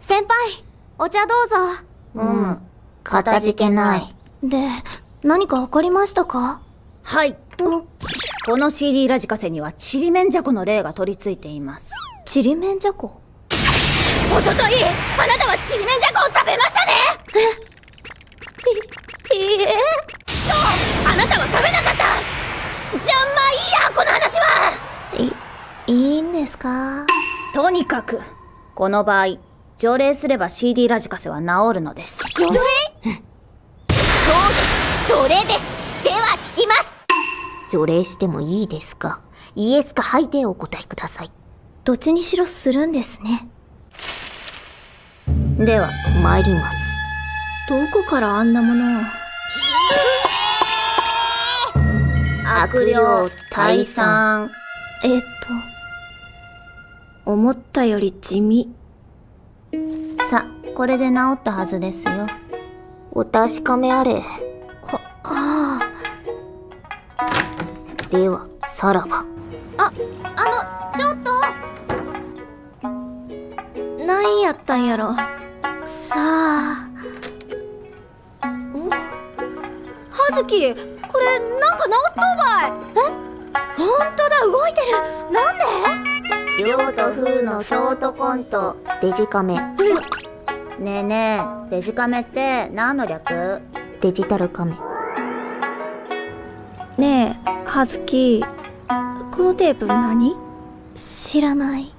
先輩、お茶どうぞ。うむ、かたじけない。で、何か分かりましたか？はい。この CD ラジカセにはちりめんじゃこの霊が取り付いています。ちりめんじゃこ？おととい、あなたはちりめんじゃこいいいんですか？とにかく、この場合、条例すれば CD ラジカセは治るのです。条例そうです条例ですでは聞きます除霊してもいいですか？イエスかハイでお答えください。どっちにしろするんですね。では、参ります。どこからあんなものを？悪霊退散。えっと、思ったより地味。さ、これで治ったはずですよ。お確かめあれ。は、はでは、さらば。あ、あの、ちょっと何やったんやろ。さあ。ん？はずき、これなんか治っとうばいえ？ほんとだ、動いてるなんで？りょうとふうのショートコント、デジカメ。ねえねえ、デジカメって何の略？デジタルカメ。ねえ、はずき、このテープ何？知らない。